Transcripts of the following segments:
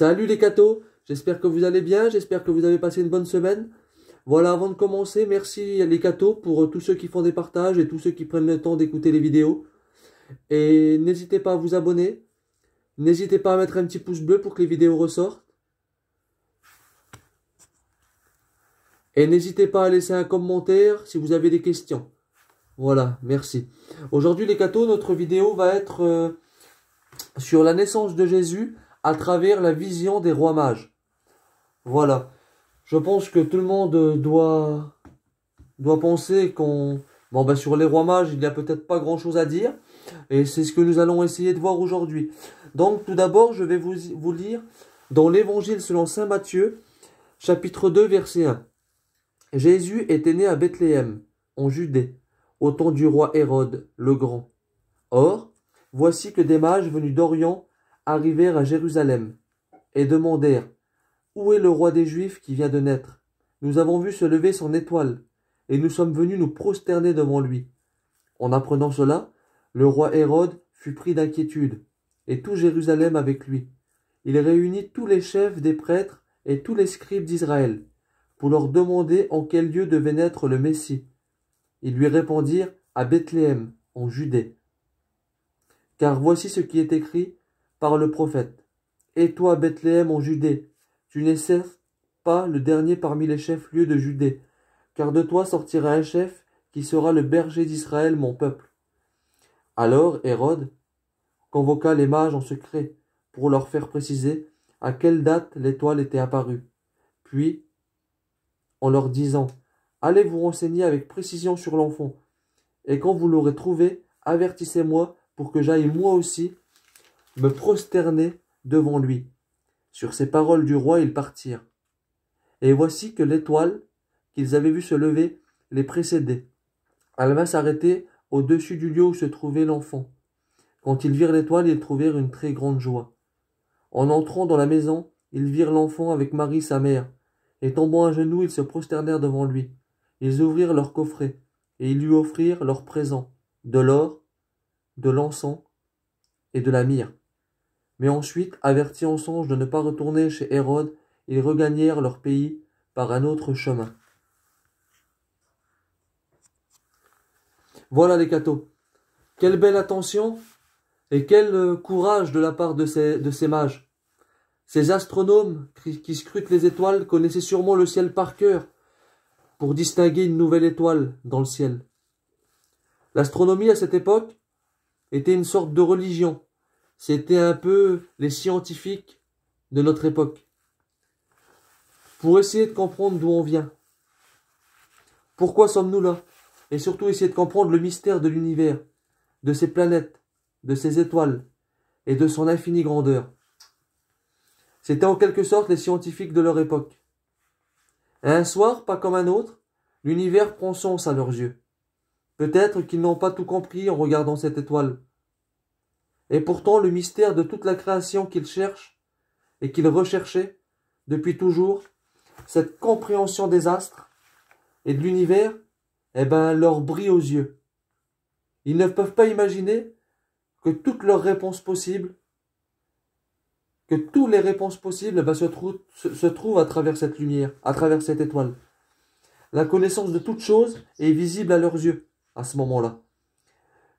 Salut les cathos, j'espère que vous allez bien, j'espère que vous avez passé une bonne semaine. Voilà, avant de commencer, merci les cathos pour euh, tous ceux qui font des partages et tous ceux qui prennent le temps d'écouter les vidéos. Et n'hésitez pas à vous abonner, n'hésitez pas à mettre un petit pouce bleu pour que les vidéos ressortent. Et n'hésitez pas à laisser un commentaire si vous avez des questions. Voilà, merci. Aujourd'hui les cathos, notre vidéo va être euh, sur la naissance de Jésus à travers la vision des rois mages. Voilà. Je pense que tout le monde doit, doit penser qu'on... Bon, ben sur les rois mages, il n'y a peut-être pas grand-chose à dire. Et c'est ce que nous allons essayer de voir aujourd'hui. Donc, tout d'abord, je vais vous, vous lire dans l'Évangile selon Saint Matthieu, chapitre 2, verset 1. Jésus était né à Bethléem, en Judée, au temps du roi Hérode le Grand. Or, voici que des mages venus d'Orient arrivèrent à Jérusalem et demandèrent Où est le roi des Juifs qui vient de naître? Nous avons vu se lever son étoile, et nous sommes venus nous prosterner devant lui. En apprenant cela, le roi Hérode fut pris d'inquiétude, et tout Jérusalem avec lui. Il réunit tous les chefs des prêtres et tous les scribes d'Israël, pour leur demander en quel lieu devait naître le Messie. Ils lui répondirent à Bethléem, en Judée. Car voici ce qui est écrit par le prophète. Et toi, Bethléem en Judée, tu n'es certes pas le dernier parmi les chefs-lieux de Judée, car de toi sortira un chef qui sera le berger d'Israël, mon peuple. Alors Hérode convoqua les mages en secret pour leur faire préciser à quelle date l'étoile était apparue. Puis, en leur disant Allez vous renseigner avec précision sur l'enfant, et quand vous l'aurez trouvé, avertissez-moi pour que j'aille moi aussi me prosterner devant lui. Sur ces paroles du roi, ils partirent. Et voici que l'étoile qu'ils avaient vue se lever les précédait. Elle vint s'arrêter au-dessus du lieu où se trouvait l'enfant. Quand ils virent l'étoile, ils trouvèrent une très grande joie. En entrant dans la maison, ils virent l'enfant avec Marie sa mère, et tombant à genoux, ils se prosternèrent devant lui. Ils ouvrirent leur coffret, et ils lui offrirent leurs présents, de l'or, de l'encens et de la myrrhe. Mais ensuite, avertis en songe de ne pas retourner chez Hérode, ils regagnèrent leur pays par un autre chemin. Voilà les cathos. Quelle belle attention et quel euh, courage de la part de ces, de ces mages. Ces astronomes qui scrutent les étoiles connaissaient sûrement le ciel par cœur pour distinguer une nouvelle étoile dans le ciel. L'astronomie à cette époque était une sorte de religion c'était un peu les scientifiques de notre époque. Pour essayer de comprendre d'où on vient. Pourquoi sommes-nous là? Et surtout essayer de comprendre le mystère de l'univers, de ses planètes, de ses étoiles et de son infinie grandeur. C'était en quelque sorte les scientifiques de leur époque. Un soir, pas comme un autre, l'univers prend sens à leurs yeux. Peut-être qu'ils n'ont pas tout compris en regardant cette étoile. Et pourtant le mystère de toute la création qu'ils cherchent et qu'ils recherchaient depuis toujours, cette compréhension des astres et de l'univers, eh ben, leur brille aux yeux. Ils ne peuvent pas imaginer que toutes leurs réponses possibles, que toutes les réponses possibles eh ben, se, se trouvent à travers cette lumière, à travers cette étoile. La connaissance de toutes choses est visible à leurs yeux à ce moment-là.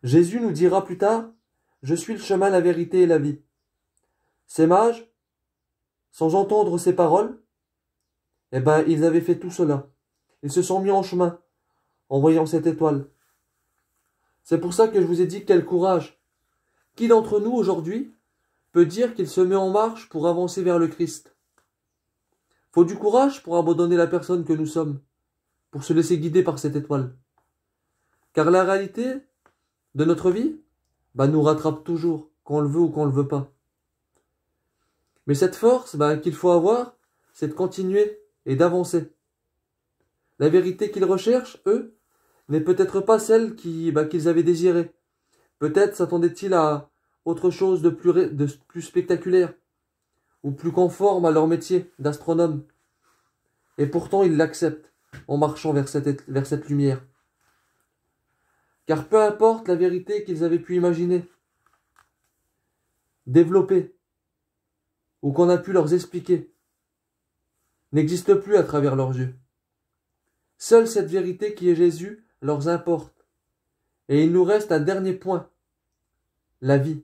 Jésus nous dira plus tard je suis le chemin, la vérité et la vie. Ces mages, sans entendre ces paroles, eh ben, ils avaient fait tout cela. Ils se sont mis en chemin en voyant cette étoile. C'est pour ça que je vous ai dit quel courage. Qui d'entre nous aujourd'hui peut dire qu'il se met en marche pour avancer vers le Christ? Faut du courage pour abandonner la personne que nous sommes, pour se laisser guider par cette étoile. Car la réalité de notre vie, bah, nous rattrape toujours, qu'on le veut ou qu'on le veut pas. Mais cette force bah, qu'il faut avoir, c'est de continuer et d'avancer. La vérité qu'ils recherchent, eux, n'est peut-être pas celle bah, qu'ils avaient désirée. Peut-être s'attendaient-ils à autre chose de plus, de plus spectaculaire, ou plus conforme à leur métier d'astronome. Et pourtant ils l'acceptent en marchant vers cette, vers cette lumière car peu importe la vérité qu'ils avaient pu imaginer, développer, ou qu'on a pu leur expliquer n'existe plus à travers leurs yeux. Seule cette vérité qui est Jésus leur importe. Et il nous reste un dernier point, la vie.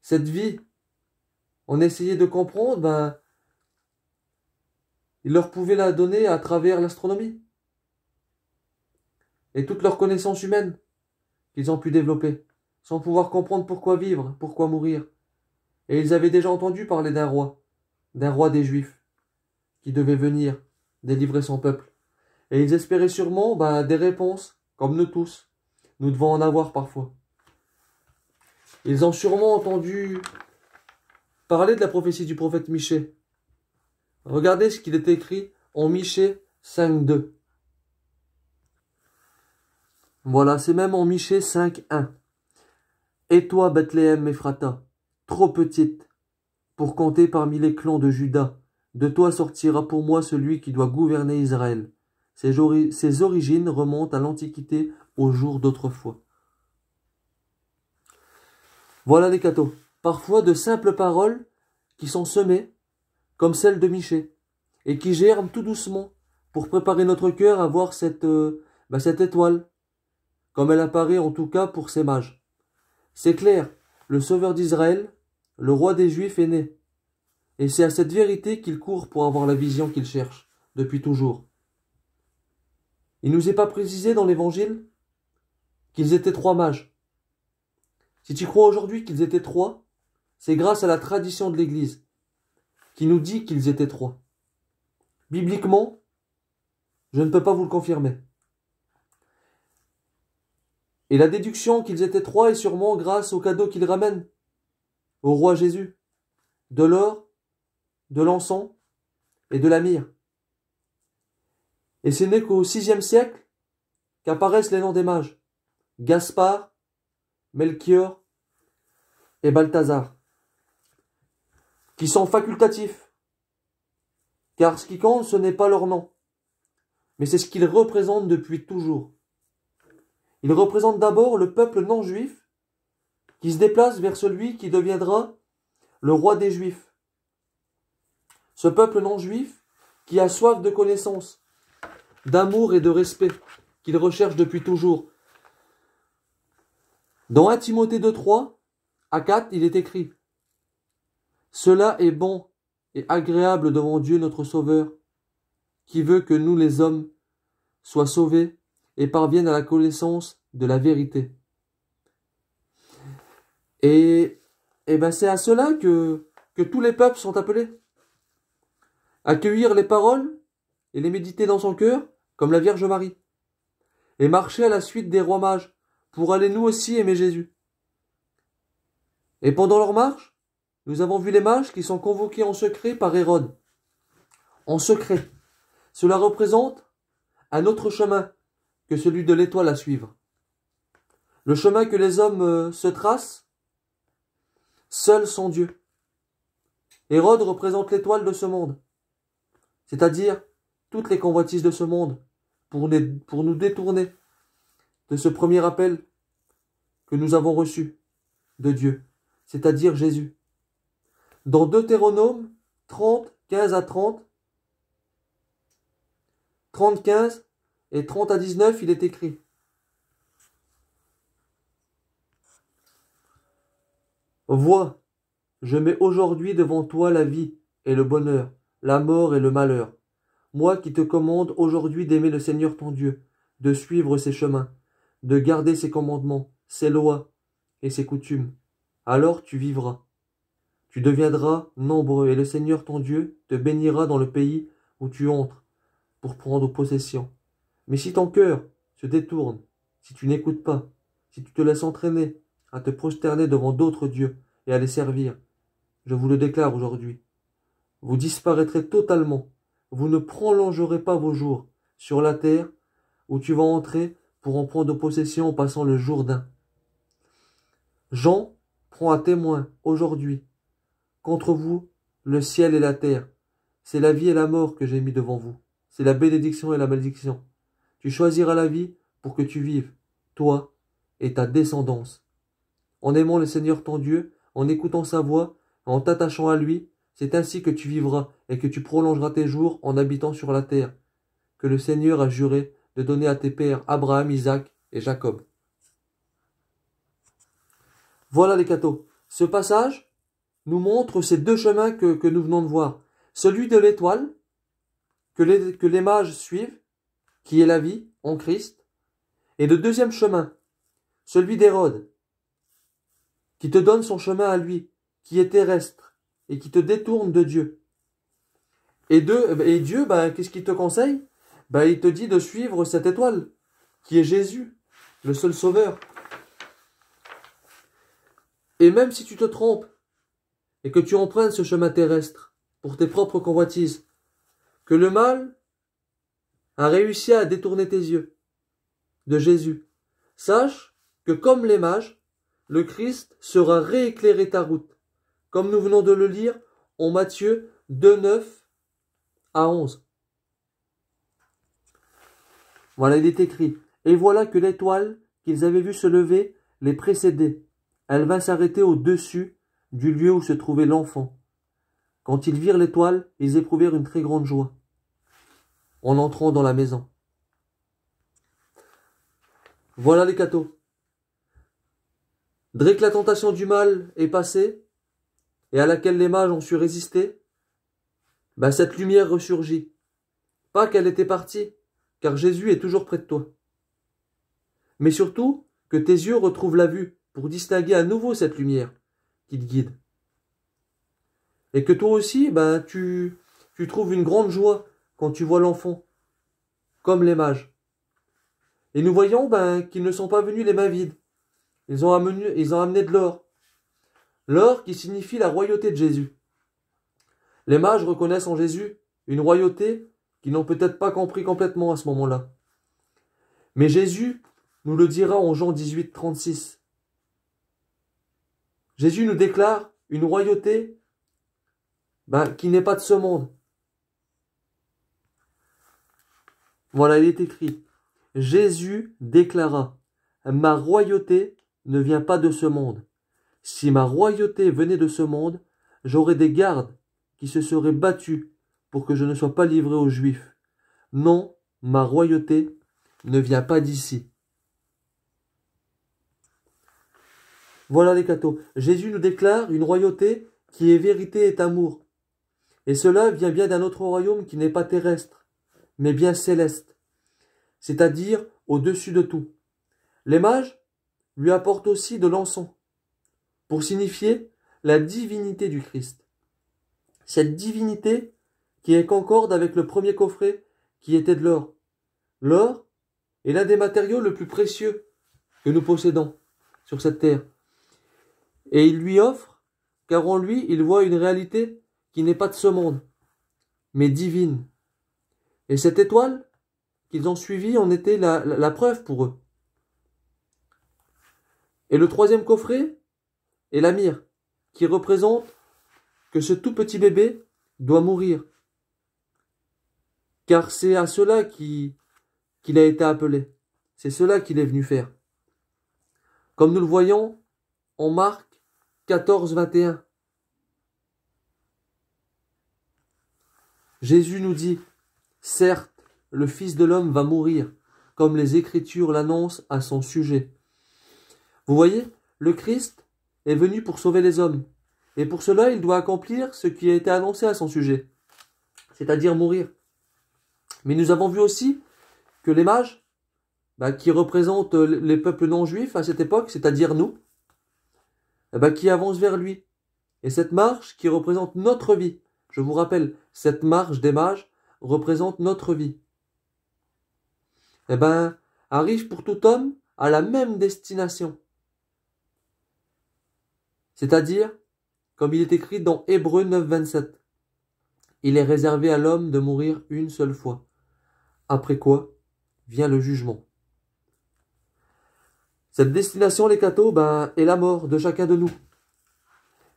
Cette vie, on essayait de comprendre, ben, il leur pouvait la donner à travers l'astronomie et toute leur connaissance humaine qu'ils ont pu développer, sans pouvoir comprendre pourquoi vivre, pourquoi mourir. Et ils avaient déjà entendu parler d'un roi, d'un roi des Juifs, qui devait venir délivrer son peuple. Et ils espéraient sûrement ben, des réponses, comme nous tous. Nous devons en avoir parfois. Ils ont sûrement entendu parler de la prophétie du prophète Michée. Regardez ce qu'il est écrit en Michée 5.2. Voilà, c'est même en Michée 5.1. Et toi, Bethléem Ephrata, trop petite pour compter parmi les clans de Judas, de toi sortira pour moi celui qui doit gouverner Israël. Ses, ses origines remontent à l'Antiquité, au jour d'autrefois. Voilà les cathos. Parfois de simples paroles qui sont semées, comme celle de Michée, et qui germent tout doucement pour préparer notre cœur à voir cette, euh, bah, cette étoile, comme elle apparaît en tout cas pour ces mages. C'est clair, le Sauveur d'Israël, le roi des Juifs est né. Et c'est à cette vérité qu'il court pour avoir la vision qu'il cherche, depuis toujours. Il nous est pas précisé dans l'Évangile qu'ils étaient trois mages. Si tu crois aujourd'hui qu'ils étaient trois, c'est grâce à la tradition de l'Église, qui nous dit qu'ils étaient trois. Bibliquement, je ne peux pas vous le confirmer. Et la déduction qu'ils étaient trois est sûrement grâce au cadeau qu'ils ramènent au roi Jésus. De l'or, de l'encens et de la myrrhe. Et ce n'est qu'au sixième siècle qu'apparaissent les noms des mages. Gaspard, Melchior et Balthazar, qui sont facultatifs. Car ce qui compte, ce n'est pas leur nom, mais c'est ce qu'ils représentent depuis toujours. Il représente d'abord le peuple non juif qui se déplace vers celui qui deviendra le roi des Juifs. Ce peuple non juif qui a soif de connaissance, d'amour et de respect, qu'il recherche depuis toujours. Dans 1 Timothée 2.3, à 4, il est écrit Cela est bon et agréable devant Dieu notre Sauveur, qui veut que nous les hommes soient sauvés et parviennent à la connaissance de la vérité. Et, et ben c'est à cela que, que tous les peuples sont appelés. Accueillir les paroles et les méditer dans son cœur, comme la Vierge Marie. Et marcher à la suite des rois mages, pour aller nous aussi aimer Jésus. Et pendant leur marche, nous avons vu les mages qui sont convoqués en secret par Hérode. En secret. Cela représente un autre chemin celui de l'étoile à suivre. Le chemin que les hommes euh, se tracent, seuls sont Dieu. Hérode représente l'étoile de ce monde, c'est-à-dire toutes les convoitises de ce monde, pour, pour nous détourner de ce premier appel que nous avons reçu de Dieu, c'est-à-dire Jésus. Dans Deutéronome 30, 15 à 30, 30, 15, et 30 à 19, il est écrit. Vois, je mets aujourd'hui devant toi la vie et le bonheur, la mort et le malheur. Moi qui te commande aujourd'hui d'aimer le Seigneur ton Dieu, de suivre ses chemins, de garder ses commandements, ses lois et ses coutumes. Alors tu vivras. Tu deviendras nombreux et le Seigneur ton Dieu te bénira dans le pays où tu entres pour prendre possession. Mais si ton cœur se détourne, si tu n'écoutes pas, si tu te laisses entraîner à te prosterner devant d'autres dieux et à les servir, je vous le déclare aujourd'hui, vous disparaîtrez totalement, vous ne prolongerez pas vos jours sur la terre où tu vas entrer pour en prendre possession en passant le Jourdain. Jean prend à témoin aujourd'hui contre vous le ciel et la terre. C'est la vie et la mort que j'ai mis devant vous. C'est la bénédiction et la malédiction. Tu choisiras la vie pour que tu vives, toi et ta descendance. En aimant le Seigneur ton Dieu, en écoutant sa voix en t'attachant à lui, c'est ainsi que tu vivras et que tu prolongeras tes jours en habitant sur la terre, que le Seigneur a juré de donner à tes pères Abraham, Isaac et Jacob. Voilà les cathos. Ce passage nous montre ces deux chemins que, nous venons de voir. Celui de l'étoile, que les, que les mages suivent, qui est la vie en Christ, et le deuxième chemin, celui d'Hérode, qui te donne son chemin à lui, qui est terrestre, et qui te détourne de Dieu. Et, Dieu, ben, qu'est-ce qu'il te conseille? Ben, Il te dit de suivre cette étoile, qui est Jésus, le seul sauveur. Et même si tu te trompes, et que tu empruntes ce chemin terrestre pour tes propres convoitises, que le mal a réussi à détourner tes yeux de Jésus, sache que comme les mages, le Christ sera rééclairer ta route, comme nous venons de le lire en Matthieu 2, 9 à 11. Voilà, il est écrit, et voilà que l'étoile qu'ils avaient vue se lever les précédait. Elle vint s'arrêter au-dessus du lieu où se trouvait l'enfant. Quand ils virent l'étoile, ils éprouvèrent une très grande joie en entrant dans la maison. Voilà les cathos. Dès que la tentation du mal est passée, et à laquelle les mages ont su résister, ben cette lumière ressurgit. Pas qu'elle était partie, car Jésus est toujours près de toi. Mais surtout, que tes yeux retrouvent la vue pour distinguer à nouveau cette lumière qui te guide. Et que toi aussi, ben, tu, tu trouves une grande joie quand tu vois l'enfant, comme les mages. Et nous voyons ben, qu'ils ne sont pas venus les mains vides. Ils ont amené, de l'or. L'or qui signifie la royauté de Jésus. Les mages reconnaissent en Jésus une royauté qu'ils n'ont peut-être pas compris complètement à ce moment-là. Mais Jésus nous le dira en Jean 18, 36. Jésus nous déclare une royauté ben, qui n'est pas de ce monde. Voilà, il est écrit. Jésus déclara, Ma royauté ne vient pas de ce monde. Si ma royauté venait de ce monde, j'aurais des gardes qui se seraient battus pour que je ne sois pas livré aux Juifs. Non, ma royauté ne vient pas d'ici. Voilà les cathos. Jésus nous déclare une royauté qui est vérité et amour. Et cela vient bien d'un autre royaume qui n'est pas terrestre, mais bien céleste, c'est-à-dire au-dessus de tout. Les mages lui apportent aussi de l'encens, pour signifier la divinité du Christ. Cette divinité qui est concorde avec le premier coffret qui était de l'or. L'or est l'un des matériaux le plus précieux que nous possédons sur cette terre. Et il lui offre, car en lui il voit une réalité qui n'est pas de ce monde, mais divine. Et cette étoile qu'ils ont suivie en était la, preuve pour eux. Et le troisième coffret est la mire, qui représente que ce tout petit bébé doit mourir. Car c'est à cela qu'il a été appelé. C'est cela qu'il est venu faire. Comme nous le voyons en Marc 14, 21. Jésus nous dit, certes, le Fils de l'homme va mourir, comme les Écritures l'annoncent à son sujet. Vous voyez, le Christ est venu pour sauver les hommes, et pour cela il doit accomplir ce qui a été annoncé à son sujet, c'est-à-dire mourir. Mais nous avons vu aussi que les mages, bah, qui représentent les peuples non juifs à cette époque, c'est-à-dire nous, eh ben, qui avance vers lui. Et cette marche qui représente notre vie, je vous rappelle, cette marche des mages représente notre vie. Eh ben, arrive pour tout homme à la même destination. C'est-à-dire, comme il est écrit dans Hébreu 9, 27, il est réservé à l'homme de mourir une seule fois, après quoi vient le jugement. Cette destination, les cathos, ben, est la mort de chacun de nous.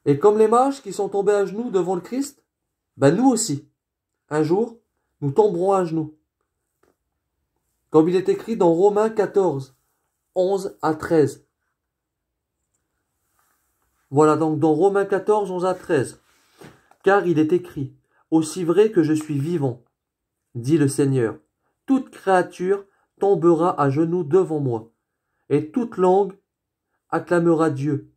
Et comme les mages qui sont tombés à genoux devant le Christ, ben nous aussi, un jour, nous tomberons à genoux. Comme il est écrit dans Romains 14, 11 à 13. Voilà donc dans Romains 14, 11 à 13. Car il est écrit, Aussi vrai que je suis vivant, dit le Seigneur, toute créature tombera à genoux devant moi, et toute langue acclamera Dieu.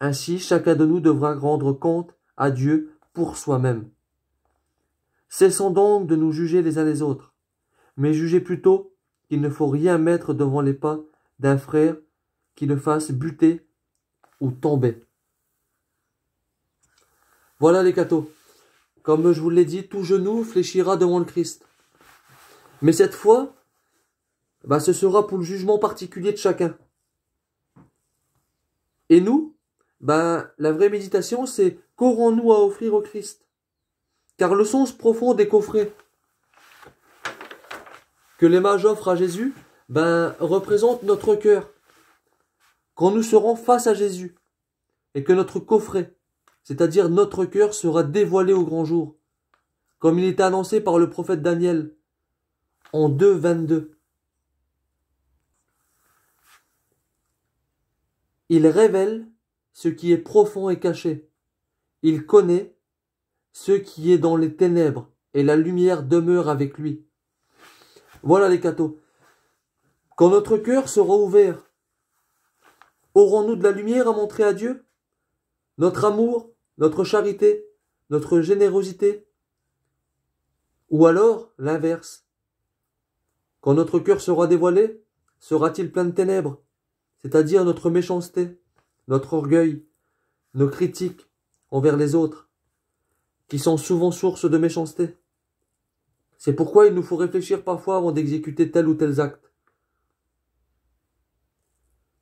Ainsi chacun de nous devra rendre compte à Dieu pour soi-même. Cessons donc de nous juger les uns les autres, mais jugez plutôt qu'il ne faut rien mettre devant les pas d'un frère qui le fasse buter ou tomber. Voilà les cathos. Comme je vous l'ai dit, tout genou fléchira devant le Christ. Mais cette fois, bah, ce sera pour le jugement particulier de chacun. Et nous, ben, la vraie méditation, c'est qu'aurons-nous à offrir au Christ? Car le sens profond des coffrets que les mages offrent à Jésus, ben, représente notre cœur. Quand nous serons face à Jésus, et que notre coffret, c'est-à-dire notre cœur, sera dévoilé au grand jour, comme il était annoncé par le prophète Daniel en 2, 22. Il révèle ce qui est profond et caché. Il connaît ce qui est dans les ténèbres, et la lumière demeure avec lui. Voilà les cathos. Quand notre cœur sera ouvert, aurons-nous de la lumière à montrer à Dieu? Notre amour, notre charité, notre générosité? Ou alors l'inverse? Quand notre cœur sera dévoilé, sera-t-il plein de ténèbres c'est-à-dire notre méchanceté, notre orgueil, nos critiques envers les autres, qui sont souvent source de méchanceté. C'est pourquoi il nous faut réfléchir parfois avant d'exécuter tel ou tel acte,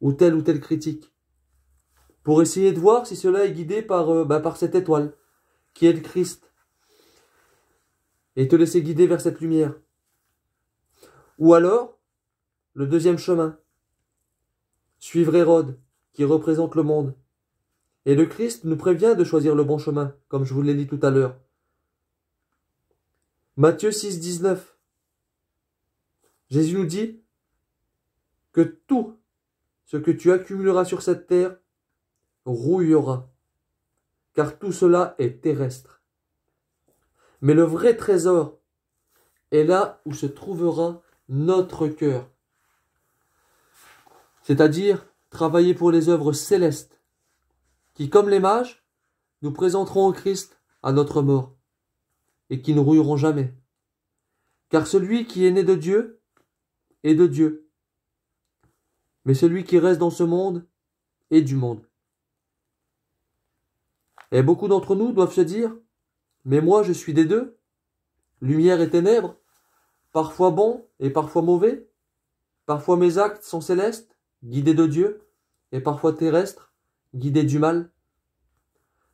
ou telle ou telle critique, pour essayer de voir si cela est guidé par, euh, bah, par cette étoile, qui est le Christ, et te laisser guider vers cette lumière. Ou alors, le deuxième chemin, Suivre Hérode, qui représente le monde. Et le Christ nous prévient de choisir le bon chemin, comme je vous l'ai dit tout à l'heure. Matthieu 6, 19. Jésus nous dit que tout ce que tu accumuleras sur cette terre rouillera, car tout cela est terrestre. Mais le vrai trésor est là où se trouvera notre cœur c'est-à-dire travailler pour les œuvres célestes, qui, comme les mages, nous présenteront au Christ à notre mort, et qui ne rouilleront jamais. Car celui qui est né de Dieu est de Dieu, mais celui qui reste dans ce monde est du monde. Et beaucoup d'entre nous doivent se dire, mais moi je suis des deux, lumière et ténèbres, parfois bon et parfois mauvais, parfois mes actes sont célestes, guidé de Dieu, et parfois terrestre, guidé du mal.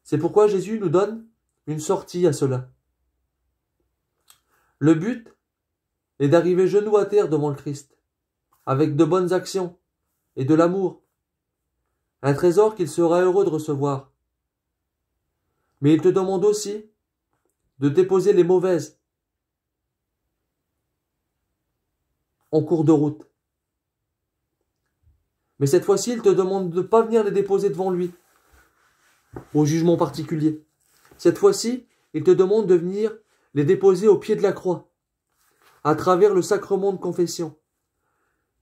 C'est pourquoi Jésus nous donne une sortie à cela. Le but est d'arriver genou à terre devant le Christ, avec de bonnes actions et de l'amour, un trésor qu'il sera heureux de recevoir. Mais il te demande aussi de déposer les mauvaises en cours de route. Mais cette fois-ci, il te demande de ne pas venir les déposer devant lui, au jugement particulier. Cette fois-ci, il te demande de venir les déposer au pied de la croix, à travers le sacrement de confession.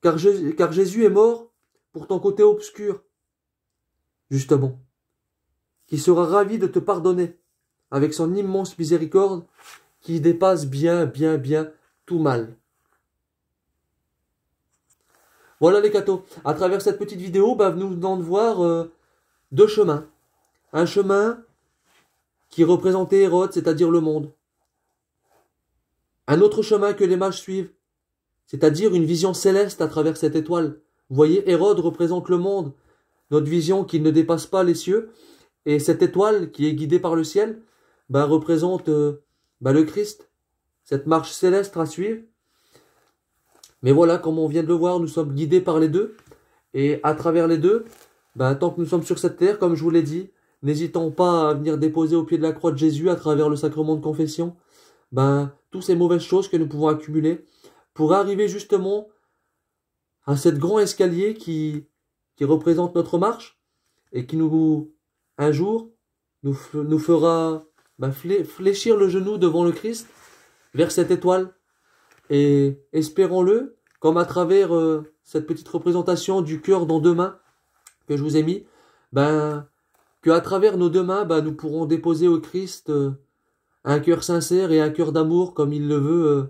Car, car Jésus est mort pour ton côté obscur, justement, qui sera ravi de te pardonner avec son immense miséricorde qui dépasse bien, bien, bien tout mal. Voilà les cathos. À travers cette petite vidéo, bah, nous venons de voir euh, deux chemins. Un chemin qui représentait Hérode, c'est-à-dire le monde. Un autre chemin que les mages suivent, c'est-à-dire une vision céleste à travers cette étoile. Vous voyez, Hérode représente le monde, notre vision qui ne dépasse pas les cieux, et cette étoile qui est guidée par le ciel, bah, représente euh, bah, le Christ, cette marche céleste à suivre, mais voilà, comme on vient de le voir, nous sommes guidés par les deux. Et à travers les deux, ben, tant que nous sommes sur cette terre, comme je vous l'ai dit, n'hésitons pas à venir déposer au pied de la croix de Jésus à travers le sacrement de confession, ben, toutes ces mauvaises choses que nous pouvons accumuler pour arriver justement à cet grand escalier qui, qui représente notre marche et qui nous un jour, nous, nous fera ben, fléchir le genou devant le Christ, vers cette étoile. Et espérons-le, comme à travers euh, cette petite représentation du cœur dans deux mains que je vous ai mis, ben, que travers nos deux mains, ben, nous pourrons déposer au Christ euh, un cœur sincère et un cœur d'amour comme il le veut euh,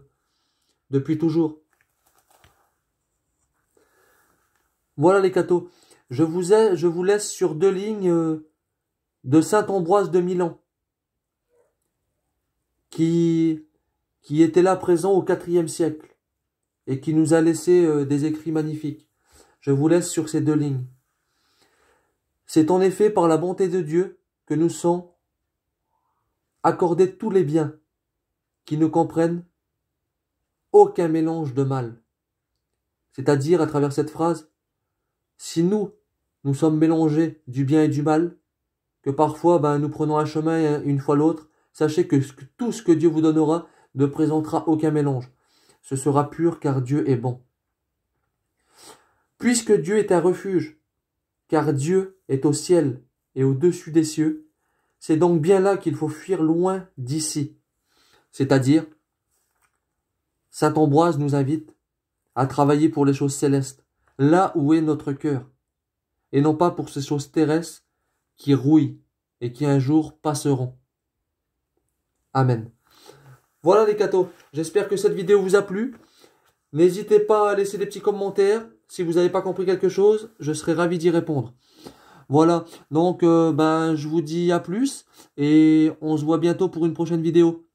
depuis toujours. Voilà les cathos. Je vous, je vous laisse sur deux lignes de Saint Ambroise de Milan, qui, qui était là présent au IVe siècle et qui nous a laissé euh, des écrits magnifiques. Je vous laisse sur ces deux lignes. C'est en effet par la bonté de Dieu que nous sommes accordés tous les biens qui ne comprennent aucun mélange de mal. C'est-à-dire, à travers cette phrase, si nous, nous sommes mélangés du bien et du mal, que parfois ben, nous prenons un chemin une fois l'autre, sachez que tout ce que Dieu vous donnera ne présentera aucun mélange. Ce sera pur car Dieu est bon. Puisque Dieu est un refuge, car Dieu est au ciel et au-dessus des cieux, c'est donc bien là qu'il faut fuir loin d'ici. C'est-à-dire, Saint Ambroise nous invite à travailler pour les choses célestes, là où est notre cœur, et non pas pour ces choses terrestres qui rouillent et qui un jour passeront. Amen. Voilà les cathos, j'espère que cette vidéo vous a plu. N'hésitez pas à laisser des petits commentaires. Si vous n'avez pas compris quelque chose, je serai ravi d'y répondre. Voilà, donc euh, ben, je vous dis à plus et on se voit bientôt pour une prochaine vidéo.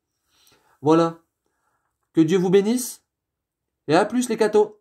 Voilà, que Dieu vous bénisse et à plus les cathos.